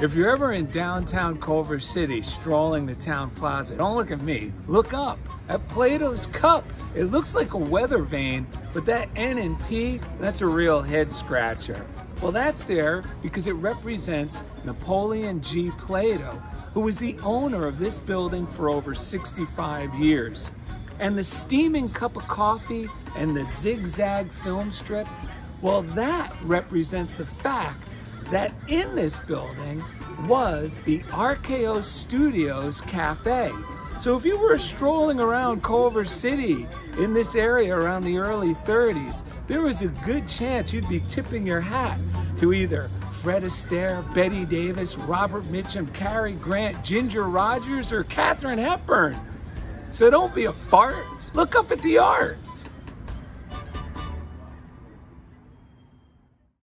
If you're ever in downtown Culver City strolling the town plaza, don't look at me, look up at Plato's Cup. It looks like a weather vane, but that N and P, that's a real head scratcher. Well, that's there because it represents Napoleon G. Plato, who was the owner of this building for over 65 years. And the steaming cup of coffee and the zigzag film strip, well, that represents the fact that in this building was the RKO Studios Cafe. So if you were strolling around Culver City in this area around the early 30s, there was a good chance you'd be tipping your hat to either Fred Astaire, Bette Davis, Robert Mitchum, Cary Grant, Ginger Rogers, or Katharine Hepburn. So don't be a fart, look up at the art.